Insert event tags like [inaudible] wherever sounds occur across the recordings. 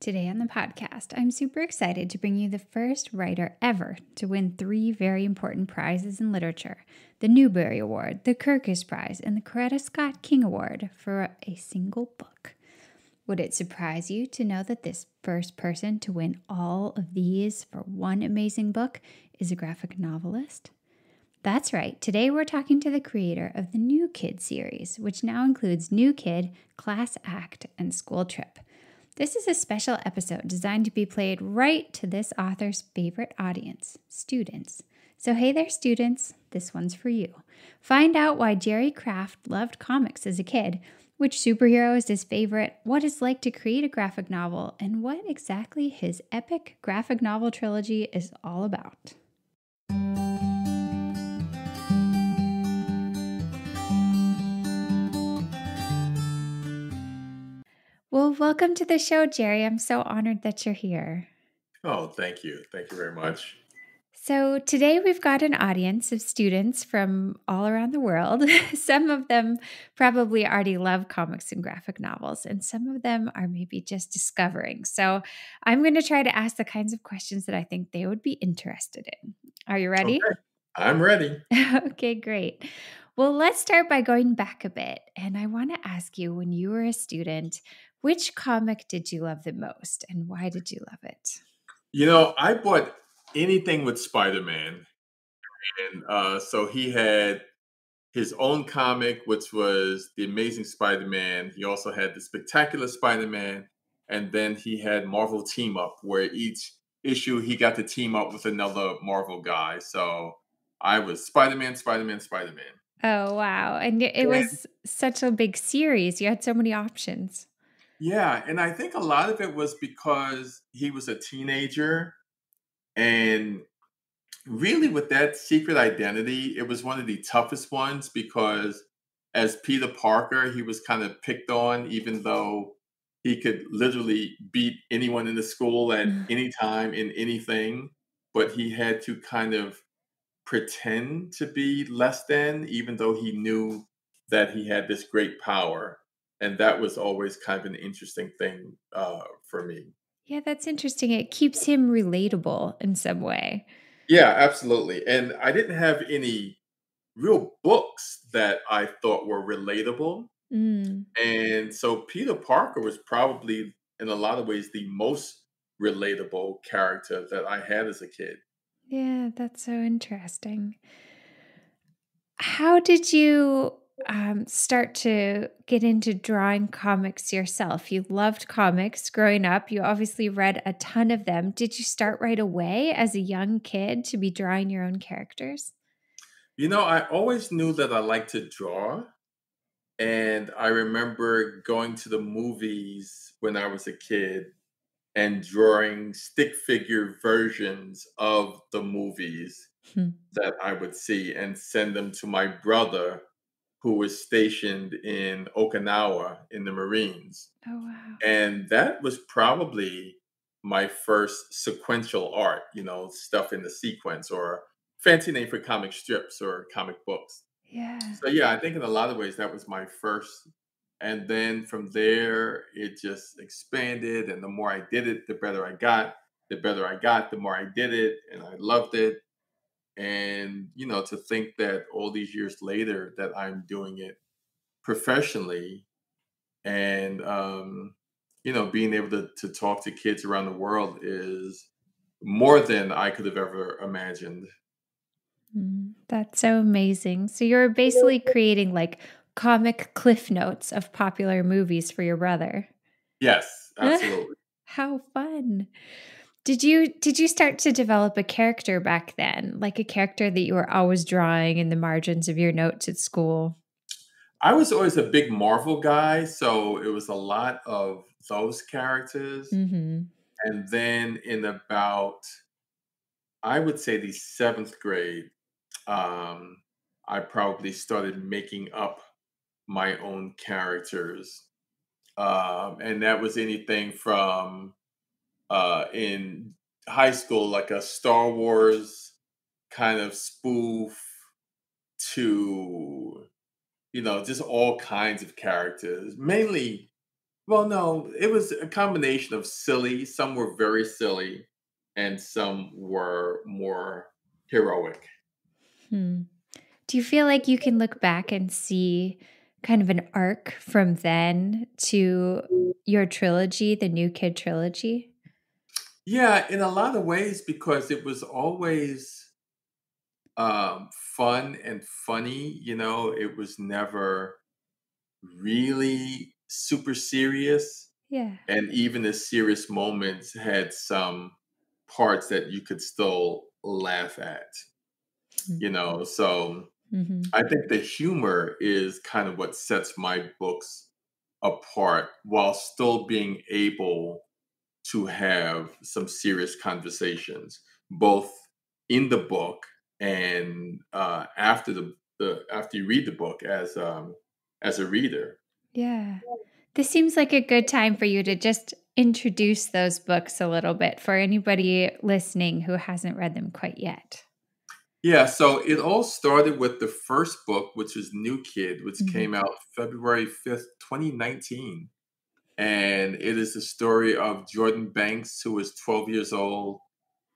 Today on the podcast, I'm super excited to bring you the first writer ever to win three very important prizes in literature the Newbery Award, the Kirkus Prize, and the Coretta Scott King Award for a single book. Would it surprise you to know that this first person to win all of these for one amazing book is a graphic novelist? That's right. Today we're talking to the creator of the New Kid series, which now includes New Kid, Class Act, and School Trip. This is a special episode designed to be played right to this author's favorite audience, students. So, hey there, students, this one's for you. Find out why Jerry Craft loved comics as a kid, which superhero is his favorite, what it's like to create a graphic novel, and what exactly his epic graphic novel trilogy is all about. Well, welcome to the show, Jerry. I'm so honored that you're here. Oh, thank you. Thank you very much. So, today we've got an audience of students from all around the world. [laughs] some of them probably already love comics and graphic novels, and some of them are maybe just discovering. So, I'm going to try to ask the kinds of questions that I think they would be interested in. Are you ready? Okay. I'm ready. [laughs] okay, great. Well, let's start by going back a bit. And I want to ask you when you were a student, which comic did you love the most and why did you love it? You know, I bought anything with Spider Man. And uh, so he had his own comic, which was The Amazing Spider Man. He also had The Spectacular Spider Man. And then he had Marvel Team Up, where each issue he got to team up with another Marvel guy. So I was Spider Man, Spider Man, Spider Man. Oh, wow. And it was such a big series. You had so many options. Yeah, and I think a lot of it was because he was a teenager and really with that secret identity, it was one of the toughest ones because as Peter Parker, he was kind of picked on even though he could literally beat anyone in the school at mm. [laughs] any time in anything, but he had to kind of pretend to be less than even though he knew that he had this great power and that was always kind of an interesting thing uh, for me. Yeah, that's interesting. It keeps him relatable in some way. Yeah, absolutely. And I didn't have any real books that I thought were relatable. Mm. And so Peter Parker was probably, in a lot of ways, the most relatable character that I had as a kid. Yeah, that's so interesting. How did you um, start to get into drawing comics yourself? You loved comics growing up. You obviously read a ton of them. Did you start right away as a young kid to be drawing your own characters? You know, I always knew that I liked to draw. And I remember going to the movies when I was a kid and drawing stick figure versions of the movies hmm. that I would see and send them to my brother who was stationed in Okinawa in the Marines. Oh, wow. And that was probably my first sequential art, you know, stuff in the sequence or fancy name for comic strips or comic books. Yeah. So, yeah, I think in a lot of ways that was my first. And then from there, it just expanded. And the more I did it, the better I got. The better I got, the more I did it. And I loved it and you know to think that all these years later that i'm doing it professionally and um you know being able to, to talk to kids around the world is more than i could have ever imagined mm, that's so amazing so you're basically creating like comic cliff notes of popular movies for your brother yes [laughs] absolutely how fun did you did you start to develop a character back then, like a character that you were always drawing in the margins of your notes at school? I was always a big Marvel guy, so it was a lot of those characters. Mm-hmm. And then in about, I would say the seventh grade, um, I probably started making up my own characters. Um, and that was anything from uh, in high school, like a Star Wars kind of spoof to, you know, just all kinds of characters, mainly Well, no, it was a combination of silly. Some were very silly, and some were more heroic. Hmm. Do you feel like you can look back and see kind of an arc from then to your trilogy, the New Kid trilogy? Yeah, in a lot of ways, because it was always um, fun and funny. You know, it was never really super serious. Yeah. And even the serious moments had some parts that you could still laugh at, you know. So Mm-hmm. I think the humor is kind of what sets my books apart while still being able to have some serious conversations, both in the book and uh, after the, the after you read the book as um, as a reader. Yeah. This seems like a good time for you to just introduce those books a little bit for anybody listening who hasn't read them quite yet. Yeah, so it all started with the first book, which is New Kid, which Mhm. came out February 5th, 2019. And it is the story of Jordan Banks, who is 12 years old.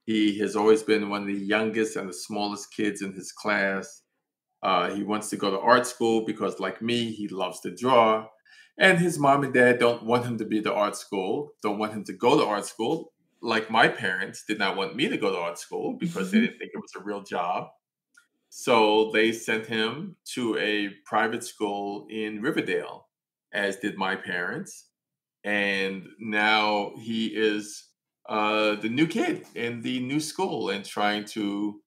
He has always been one of the youngest and the smallest kids in his class. Uh, he wants to go to art school because, like me, he loves to draw. And his mom and dad don't want him to be to art school, don't want him to go to art school. Like my parents did not want me to go to art school because they didn't think it was a real job. So they sent him to a private school in Riverdale, as did my parents. And now he is uh, the new kid in the new school and trying to,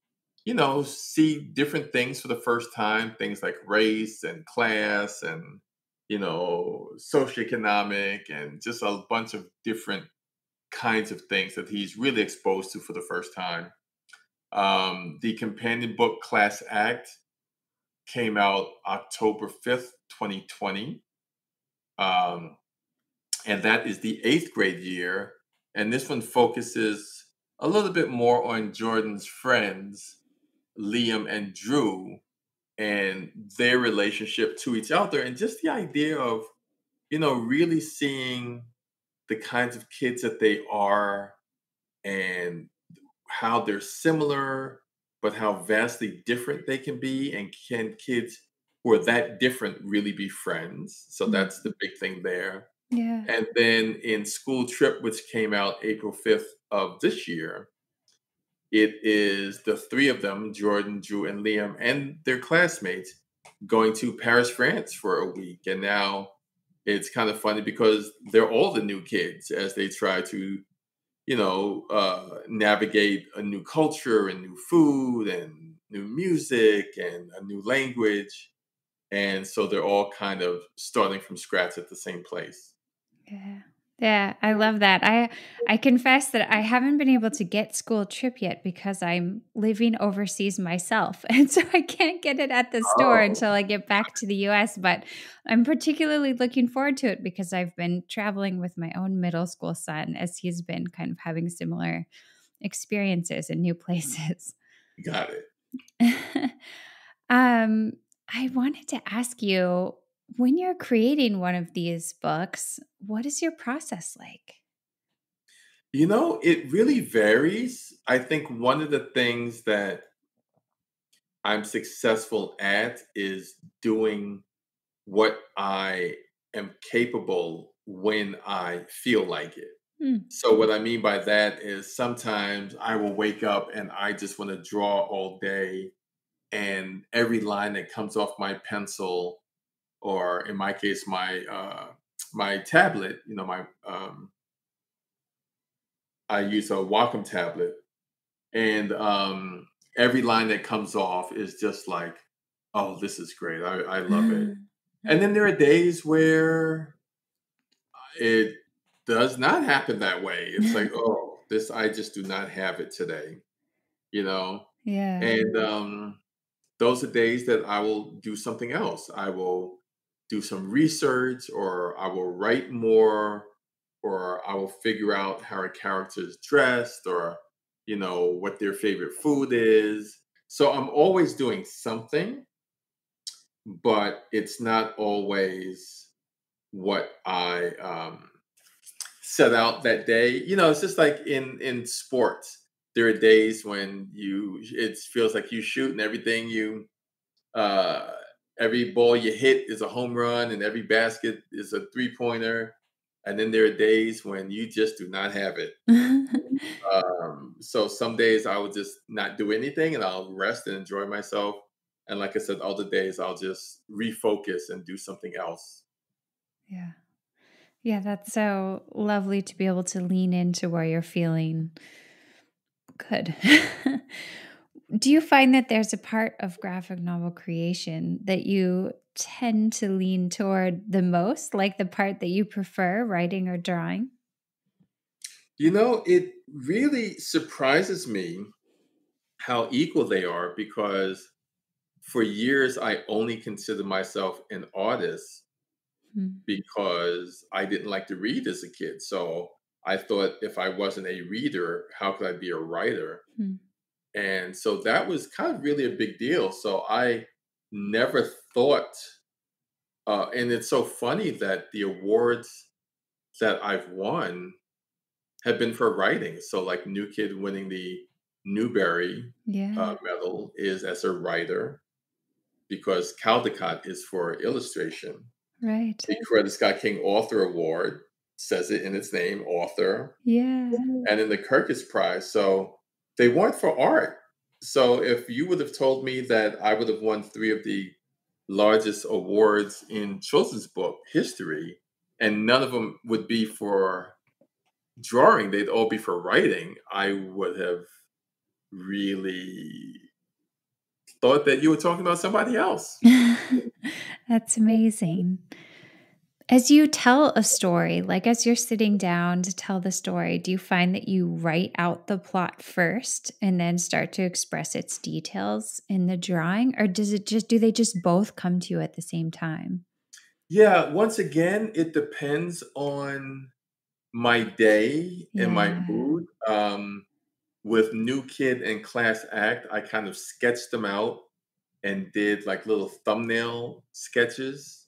you know, see different things for the first time things like race and class and, you know, socioeconomic and just a bunch of different kinds of things that he's really exposed to for the first time. Um, the companion book Class Act came out October 5th, 2020. Um, and that is the eighth grade year. And this one focuses a little bit more on Jordan's friends, Liam and Drew, and their relationship to each other, and just the idea of, you know, really seeing the kinds of kids that they are and how they're similar, but how vastly different they can be. And can kids who are that different really be friends? So Mhm. that's the big thing there. Yeah. And then in School Trip, which came out April 5th of this year, it is the three of them, Jordan, Drew, and Liam, and their classmates going to Paris, France for a week. And now it's kind of funny because they're all the new kids as they try to, you know, uh, navigate a new culture and new food and new music and a new language. And so they're all kind of starting from scratch at the same place. Yeah. Yeah, I love that. I I confess that I haven't been able to get school trip yet because I'm living overseas myself. [laughs] And so I can't get it at the store Oh, until I get back to the US, but I'm particularly looking forward to it because I've been traveling with my own middle school son as he's been kind of having similar experiences in new places. got it. [laughs] um I wanted to ask you when you're creating one of these books, what is your process like? You know, it really varies. I think one of the things that I'm successful at is doing what I am capable when I feel like it. Hmm. So, what I mean by that is sometimes I will wake up and I just want to draw all day, and every line that comes off my pencil, or in my case, my uh, my tablet, you know, my um, I use a Wacom tablet, and um, every line that comes off is just like, oh, this is great. I, I love it. And then there are days where it does not happen that way. It's like, [laughs] oh, this I just do not have it today, you know. yeah. And um, those are days that I will do something else. I will do some research, or I will write more, or I will figure out how a character is dressed, or you know what their favorite food is. So I'm always doing something, but it's not always what I um, set out that day. You know, it's just like in in sports. There are days when you it feels like you shoot and everything you uh every ball you hit is a home run and every basket is a three pointer. And then there are days when you just do not have it. [laughs] um, so some days I will just not do anything and I'll rest and enjoy myself. And like I said, other days I'll just refocus and do something else. Yeah. Yeah, that's so lovely to be able to lean into where you're feeling good. [laughs] Do you find that there's a part of graphic novel creation that you tend to lean toward the most, like the part that you prefer, writing or drawing? You know, it really surprises me how equal they are because for years I only considered myself an artist Hmm. because I didn't like to read as a kid. So I thought if I wasn't a reader, how could I be a writer? Hmm. And so that was kind of really a big deal. So I never thought, uh, and it's so funny that the awards that I've won have been for writing. So, like New Kid winning the Newbery uh, yeah. uh, medal is as a writer because Caldecott is for illustration. Right. The Coretta Scott King Author Award says it in its name, author. Yeah. And in the Kirkus Prize. So they weren't for art. So if you would have told me that I would have won three of the largest awards in children's book history, and none of them would be for drawing, they'd all be for writing, I would have really thought that you were talking about somebody else. [laughs] That's amazing. As you tell a story, like as you're sitting down to tell the story, do you find that you write out the plot first and then start to express its details in the drawing? Or does it just, do they just both come to you at the same time? Yeah, once again, it depends on my day and my mood. Um, with New Kid and Class Act, I kind of sketched them out and did like little thumbnail sketches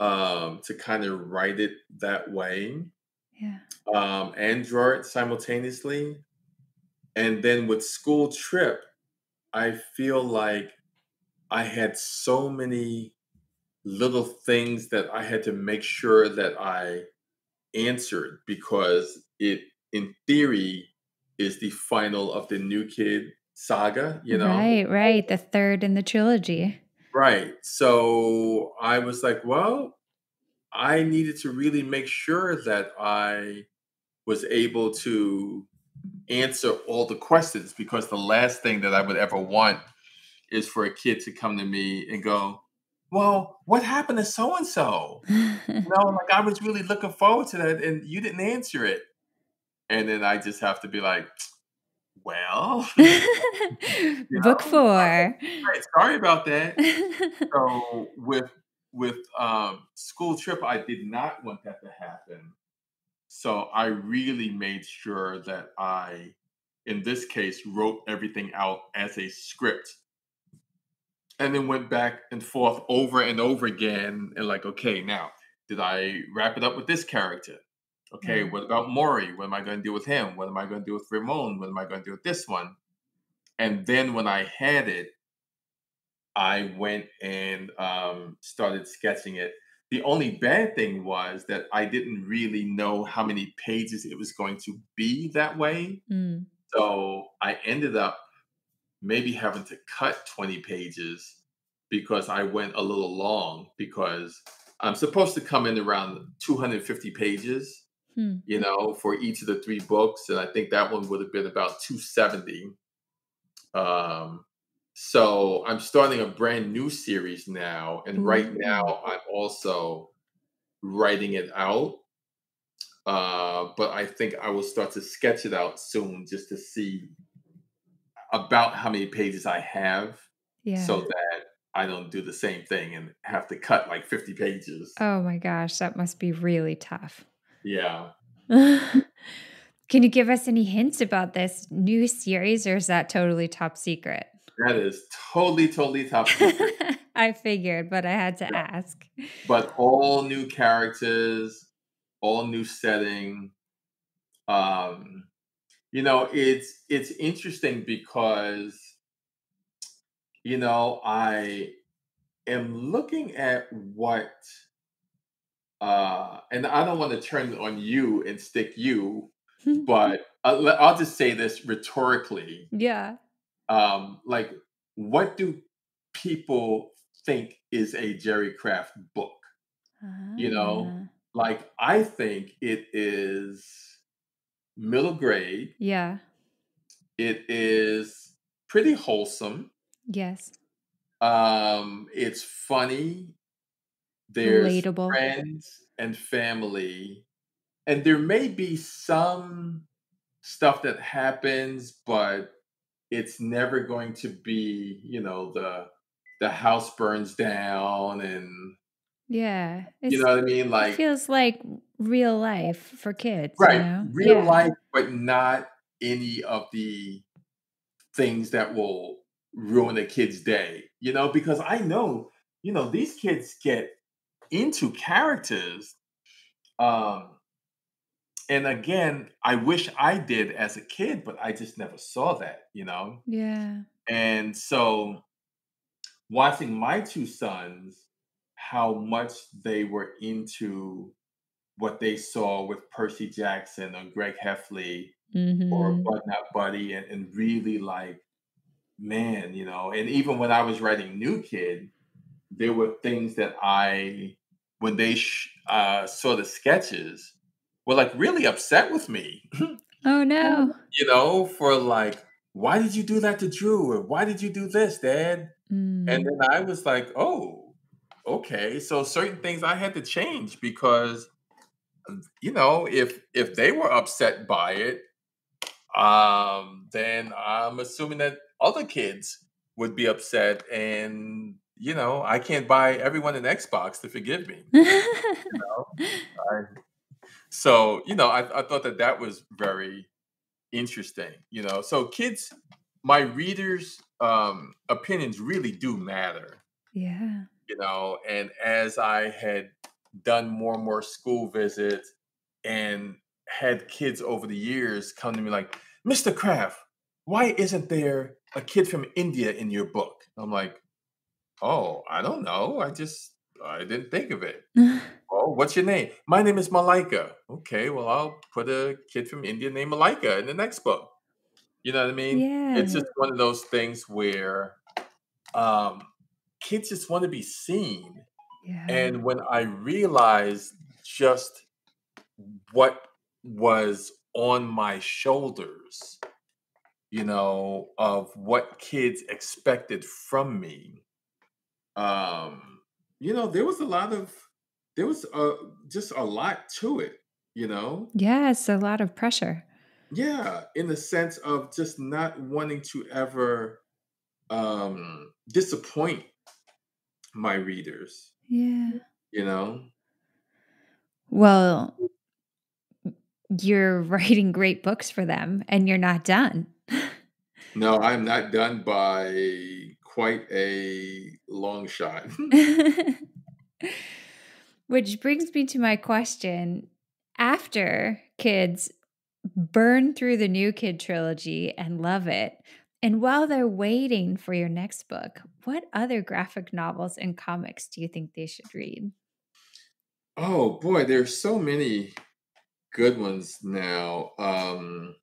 um, to kind of write it that way. Yeah. Um, and draw it simultaneously. And then with School Trip, I feel like I had so many little things that I had to make sure that I answered because it, in theory, is the final of the New Kid saga, you know? Right, right. The third in the trilogy. Right. So I was like, well, I needed to really make sure that I was able to answer all the questions because the last thing that I would ever want is for a kid to come to me and go, well, what happened to so and so? You know, [laughs] like I was really looking forward to that and you didn't answer it. And then I just have to be like, well, [laughs] [laughs] book know, four. Right, sorry about that. [laughs] so with with um, school trip, I did not want that to happen. So I really made sure that I, in this case, wrote everything out as a script. And then went back and forth over and over again. And like, okay, now, did I wrap it up with this character? Okay, mm-hmm. what about Maury? What am I going to do with him? What am I going to do with Ramon? What am I going to do with this one? And then when I had it, I went and um, started sketching it. The only bad thing was that I didn't really know how many pages it was going to be that way. Mm. So I ended up maybe having to cut 20 pages because I went a little long because I'm supposed to come in around 250 pages hmm. you know, for each of the three books. And I think that one would have been about 270. Um, so I'm starting a brand new series now. And right now I'm also writing it out. Uh, but I think I will start to sketch it out soon just to see about how many pages I have yeah. so that I don't do the same thing and have to cut like 50 pages. Oh my gosh, that must be really tough. Yeah. [laughs] Can you give us any hints about this new series, or is that totally top secret? That is totally, totally top secret. [laughs] I figured, but I had to ask. But all new characters, all new setting. Um, you know, it's it's interesting because you know, I am looking at what uh and I don't want to turn on you and stick you, [laughs] but I'll, I'll just say this rhetorically. yeah. Um like what do people think is a Jerry Craft book? You know, Ah. like I think it is middle grade. Yeah. It is pretty wholesome. Yes. Um, it's funny. There's Relatable. friends and family, and there may be some stuff that happens, but it's never going to be, you know, the the house burns down and Yeah. you know what I mean? it Like feels like real life for kids, you right, know? real Yeah. life, but not any of the things that will ruin a kid's day, you know, because I know, you know, these kids get into characters. Um, and again, I wish I did as a kid, but I just never saw that, you know. Yeah. And so watching my two sons, how much they were into what they saw with Percy Jackson or Greg Heffley or Mhm. Bud Not Buddy and, and really like, man, you know, and even when I was writing New Kid, there were things that I, when they sh- uh, saw the sketches, were like really upset with me, [laughs] Oh no. you know, for like, why did you do that to Drew? Or why did you do this, Dad? And Mm. then I was like, oh, okay. So certain things I had to change because, you know, if if they were upset by it, um, then I'm assuming that other kids would be upset, and you know, I can't buy everyone an Xbox to forgive me. [laughs] You know, I, so you know, I, I thought that that was very interesting. You know, so kids, my readers' um, opinions really do matter. yeah. You know, and as I had done more and more school visits and had kids over the years come to me like, Mr. Craft, why isn't there a kid from India in your book? I'm like, oh, I don't know. I just I didn't think of it. [laughs] Oh, what's your name? My name is Malika. Okay, well, I'll put a kid from India named Malika in the next book. You know what I mean? Yeah. It's just one of those things where um, kids just want to be seen. Yeah. And when I realized just what was on my shoulders, you know, of what kids expected from me, um, you know, there was a lot of, there was uh, just a lot to it, you know? Yes, a lot of pressure. Yeah, in the sense of just not wanting to ever um, disappoint my readers, Yeah. you know? Well, you're [laughs] writing great books for them and you're not done. [laughs] No, I'm not done by quite a long shot. [laughs] Which brings me to my question. After kids burn through the new kid trilogy and love it, and while they're waiting for your next book, what other graphic novels and comics do you think they should read? oh boy, there's so many good ones now. Um,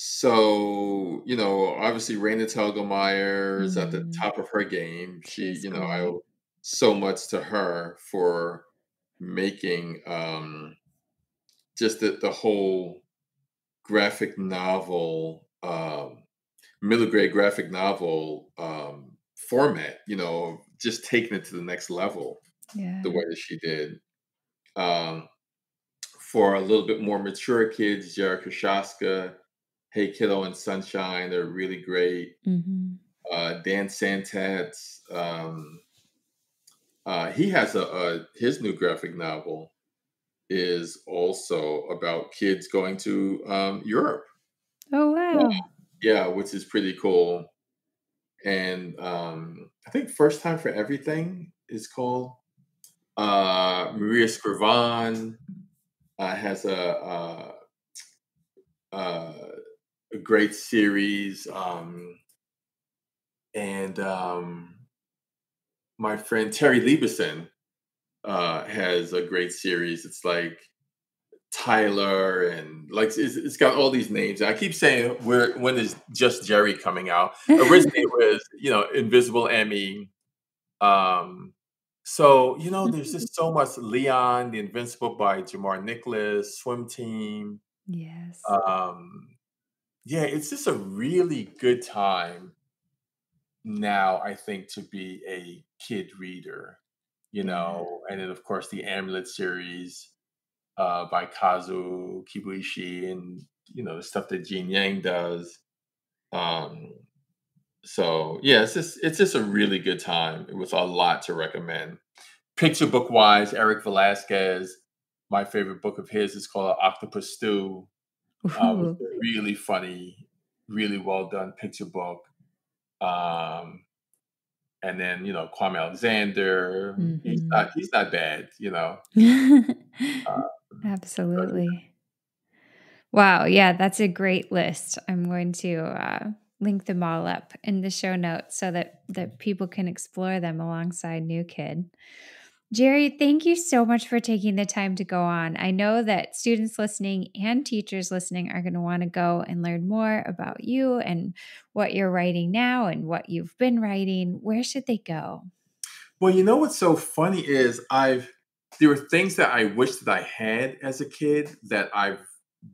so you know, obviously Raina Telgemeier is at the Mhm. top of her game. She, She's you know, I owe so much to her for making um, just the, the whole graphic novel, um, middle grade graphic novel um, format. You know, just taking it to the next level Yeah. the way that she did. Um, for a little bit more mature kids, Jarrett Krosoczka, Hey Kiddo and Sunshine, they're really great. hmm Uh, Dan Santat's, um, uh, he has a, a his new graphic novel is also about kids going to um, Europe. Oh, wow. Yeah, which is pretty cool. and um, I think First Time for Everything is called. Uh, Maria Scrivan uh, has a, a, a, great series, um, and um, my friend Terri Libenson uh, has a great series. It's like Tyler and like it's, it's got all these names. I keep saying where when is just Jerry coming out? [laughs] Originally it was you know Invisible Emmie. Um, so you know there's just so much Leon, the Invincible by Jamar Nicholas, Swim Team. Yes. Um, yeah, it's just a really good time now. I think to be a kid reader, you know, and then of course the Amulet series uh, by Kazu Kibuishi and you know the stuff that Gene Yang does. Um, so yeah, it's just it's just a really good time with a lot to recommend. Picture book wise, Eric Velasquez. My favorite book of his is called Octopus Stew. Um, really funny, really well done picture book. Um, and then you know Kwame Alexander. Mm-hmm. He's not he's not bad, you know. [laughs] uh, Absolutely. Wow. Yeah, that's a great list. I'm going to uh, link them all up in the show notes so that, that people can explore them alongside New Kid. Jerry, thank you so much for taking the time to go on. I know that students listening and teachers listening are going to want to go and learn more about you and what you're writing now and what you've been writing. Where should they go? Well, you know what's so funny is I've there were things that I wish that I had as a kid that I've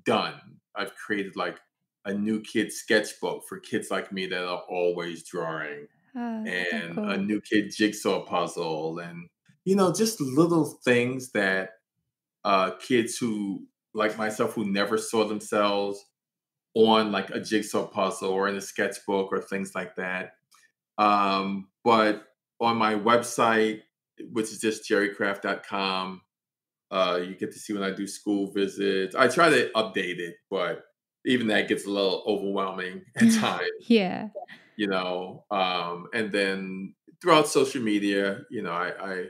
done. I've created like a new kid sketchbook for kids like me that are always drawing, oh, and cool. a new kid jigsaw puzzle, and you know, just little things that uh, kids who like myself who never saw themselves on like a jigsaw puzzle or in a sketchbook or things like that. Um, but on my website, which is just jerrycraft.com. Uh, you get to see when I do school visits. I try to update it, but even that gets a little overwhelming [laughs] at [laughs] times. yeah. You know, um, and then throughout social media, you know, I, I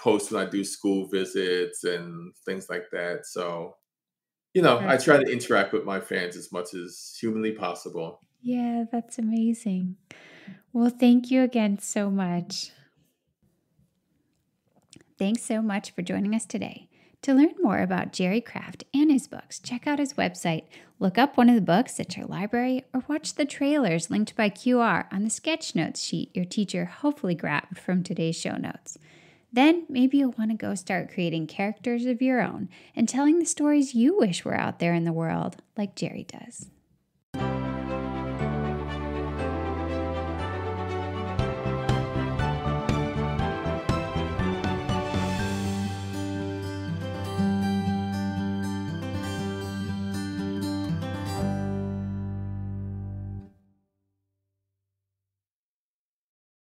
post when I do school visits and things like that. So, you know, I try to interact with my fans as much as humanly possible. Yeah, that's amazing. Well, thank you again so much. Thanks so much for joining us today. To learn more about Jerry Craft and his books, check out his website, look up one of the books at your library, or watch the trailers linked by QR on the sketch notes sheet your teacher hopefully grabbed from today's show notes. Then maybe you'll want to go start creating characters of your own and telling the stories you wish were out there in the world, like Jerry does.